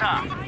We